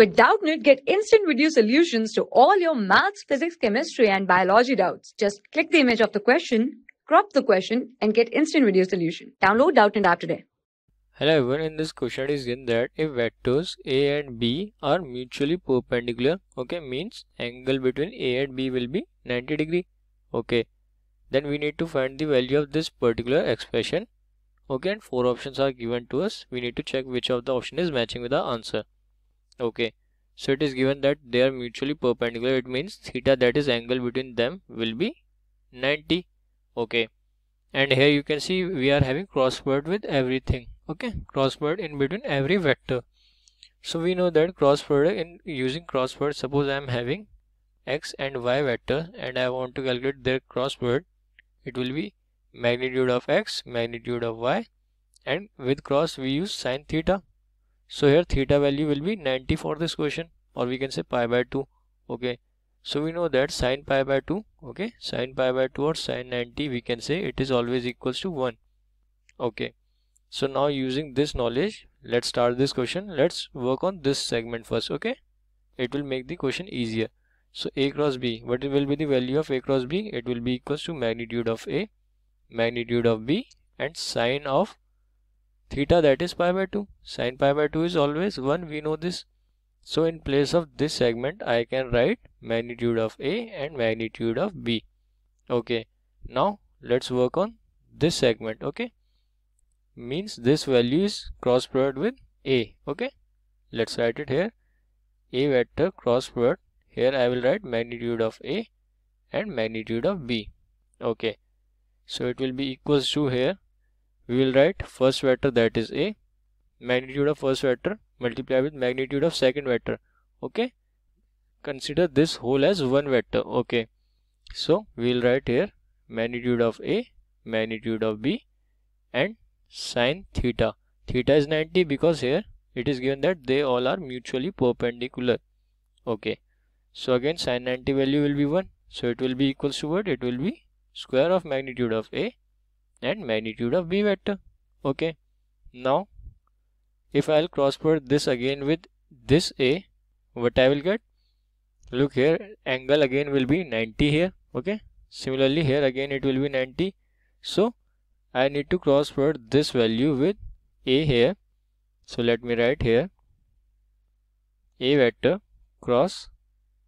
With Doubtnut, get instant video solutions to all your maths, physics, chemistry, and biology doubts. Just click the image of the question, crop the question, and get instant video solution. Download Doubtnut app today. Hello everyone, in this question is given that if vectors A and B are mutually perpendicular, okay, means angle between A and B will be 90 degree, okay. Then we need to find the value of this particular expression, okay, and four options are given to us. We need to check which of the option is matching with the answer, okay. So it is given that they are mutually perpendicular, it means theta that is angle between them will be 90, okay. And here you can see we are having cross product with everything. Okay. Cross product in between every vector. So we know that cross product in using cross product suppose I am having x and y vector and I want to calculate their cross product it will be magnitude of x magnitude of y. And with cross we use sine theta so here theta value will be 90 for this question or we can say pi by 2 okay? So we know that sine pi by 2 okay? Sine pi by 2 or sine 90 we can say it is always equals to 1 okay? So now using this knowledge let's start this question. Let's work on this segment first okay? It will make the question easier. So a cross b what will be the value of a cross b? It will be equals to magnitude of a magnitude of b and sine of theta that is pi by 2 sine pi by 2 is always 1 we know this. So in place of this segment I can write magnitude of a and magnitude of b. Okay. Now let's work on this segment. Okay. Means this value is cross product with a. Okay. Let's write it here. A vector cross product. Here I will write magnitude of a and magnitude of b. Okay. So it will be equals to here we will write first vector that is a magnitude of first vector multiply with magnitude of second vector okay consider this whole as one vector okay so we will write here magnitude of a magnitude of b and sine theta. Theta is 90 because here it is given that they all are mutually perpendicular. Okay. So again sine 90 value will be 1. So it will be equals to what? It will be square of magnitude of A and magnitude of B vector. Okay. Now if I'll cross product this again with this A, what I will get? Look here, angle again will be 90 here. Okay. Similarly here again it will be 90. So I need to cross product this value with a here so let me write here a vector cross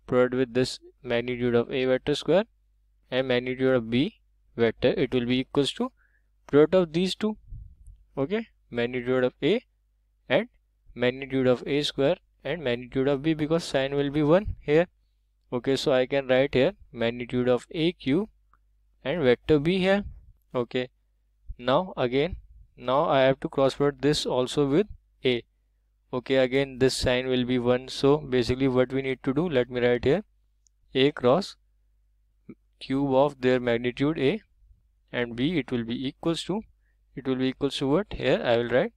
product with this magnitude of a vector square and magnitude of b vector it will be equals to product of these two okay? Magnitude of a and magnitude of a square and magnitude of b because sine will be 1 here okay? So I can write here magnitude of a cube and vector b here okay? Now again now I have to cross product this also with a okay? Again this sine will be 1 so basically what we need to do let me write here a cross cube of their magnitude a and b it will be equals to it will be equals to what? Here I will write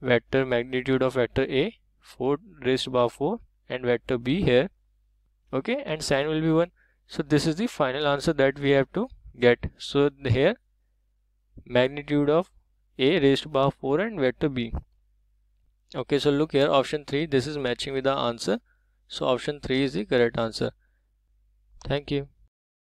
vector magnitude of vector a 4 raised to power 4 and vector b here. Okay and sine will be 1 so this is the final answer that we have to get. So here magnitude of a raised to power 4 and vector b. Okay so look here option 3 this is matching with the answer. So option 3 is the correct answer. Thank you